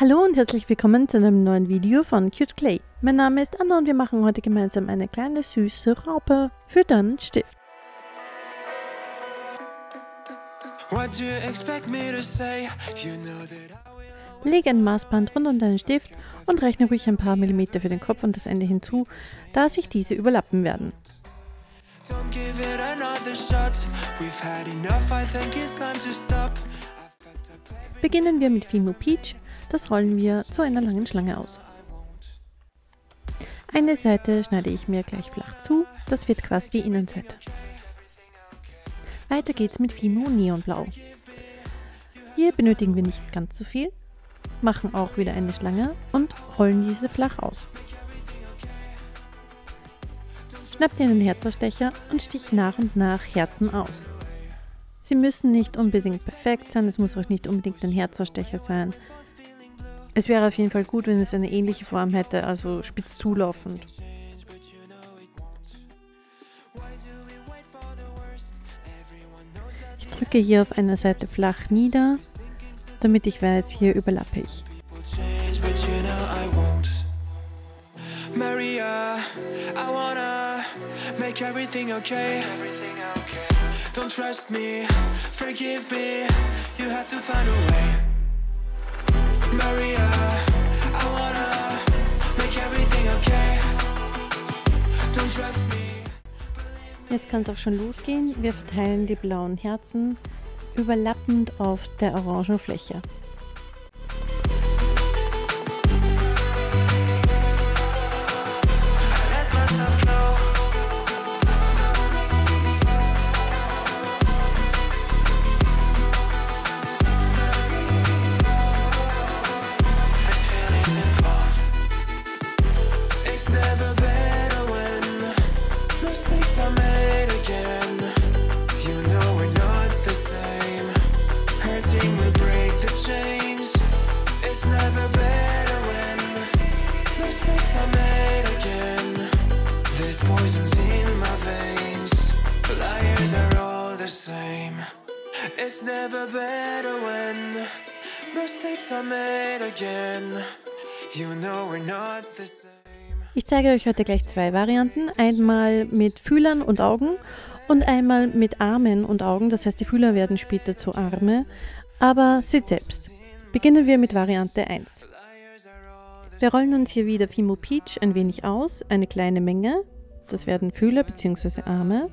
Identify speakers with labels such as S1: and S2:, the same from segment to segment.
S1: Hallo und herzlich willkommen zu einem neuen Video von Cute Clay. Mein Name ist Anna und wir machen heute gemeinsam eine kleine süße Raupe für deinen Stift. Lege ein Maßband rund um deinen Stift und rechne ruhig ein paar Millimeter für den Kopf und das Ende hinzu, da sich diese überlappen werden. Beginnen wir mit Fimo Peach das rollen wir zu einer langen Schlange aus. Eine Seite schneide ich mir gleich flach zu, das wird quasi die Innenseite. Weiter geht's mit Fimo Neonblau. Hier benötigen wir nicht ganz so viel, machen auch wieder eine Schlange und rollen diese flach aus. Schnapp dir einen Herzerstecher und stich nach und nach Herzen aus. Sie müssen nicht unbedingt perfekt sein, es muss auch nicht unbedingt ein Herzerstecher sein. Es wäre auf jeden Fall gut, wenn es eine ähnliche Form hätte, also spitz zulaufend. Ich drücke hier auf einer Seite flach nieder, damit ich weiß, hier überlappe ich. Maria, I wanna make everything okay. Don't trust me, forgive me, you have to find a way. Jetzt kann es auch schon losgehen. Wir verteilen die blauen Herzen überlappend auf der orangen Fläche. Better when mistakes are made again. You know we're not the same. Ich zeige euch heute gleich zwei Varianten. Einmal mit Fühlern und Augen und einmal mit Armen und Augen. Das heißt, die Fühler werden später zu Arme. Aber seht selbst. Beginnen wir mit Variante 1. Wir rollen uns hier wieder Fimo Peach ein wenig aus, eine kleine Menge. Das werden Fühler bzw. Arme.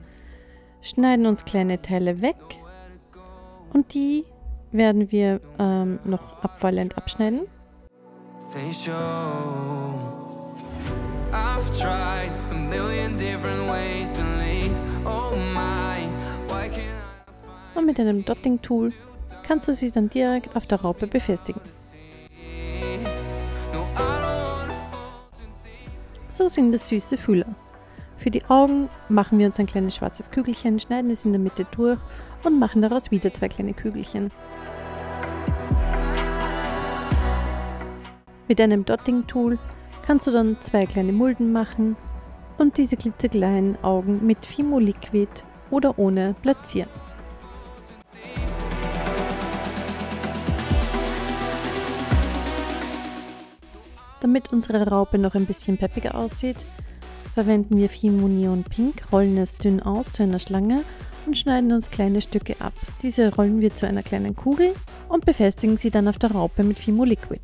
S1: Schneiden uns kleine Teile weg, und die werden wir ähm, noch abfallend abschneiden. Oh und mit einem Dotting-Tool kannst du sie dann direkt auf der Raupe befestigen. So sind das süße Fühler. Für die Augen machen wir uns ein kleines schwarzes Kügelchen, schneiden es in der Mitte durch und machen daraus wieder zwei kleine Kügelchen. Mit einem Dotting-Tool kannst du dann zwei kleine Mulden machen und diese klitzekleinen Augen mit Fimo Liquid oder ohne platzieren. Damit unsere Raupe noch ein bisschen peppiger aussieht, verwenden wir Fimo Neon Pink, rollen es dünn aus zu einer Schlange und schneiden uns kleine Stücke ab. Diese rollen wir zu einer kleinen Kugel und befestigen sie dann auf der Raupe mit Fimo Liquid.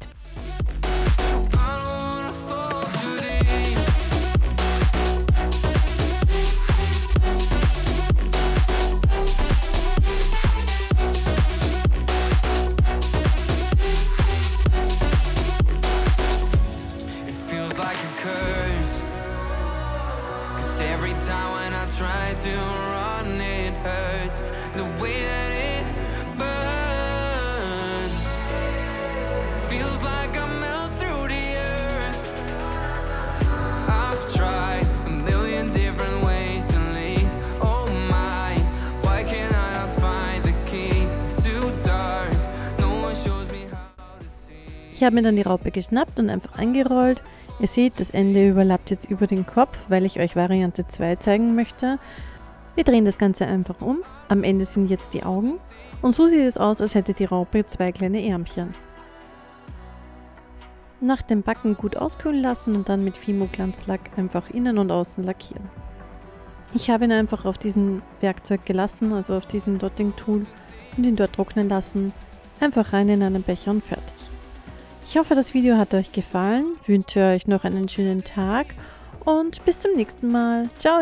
S1: I try to hurts the way that it burns. Feels like I melt through the earth. I've tried a million different ways to leave. Oh my, why can't I not find the key? It's too dark. No one shows me how to see. Ich habe mir dann die Raupe geschnappt und einfach angerollt. Ihr seht, das Ende überlappt jetzt über den Kopf, weil ich euch Variante 2 zeigen möchte. Wir drehen das Ganze einfach um. Am Ende sind jetzt die Augen. Und so sieht es aus, als hätte die Raupe zwei kleine Ärmchen. nach dem Backen gut auskühlen lassen und dann mit Fimo Glanzlack einfach innen und außen lackieren. Ich habe ihn einfach auf diesem Werkzeug gelassen, also auf diesem Dotting Tool und ihn dort trocknen lassen. Einfach rein in einen Becher und fertig. Ich hoffe, das Video hat euch gefallen, wünsche euch noch einen schönen Tag und bis zum nächsten Mal. Ciao!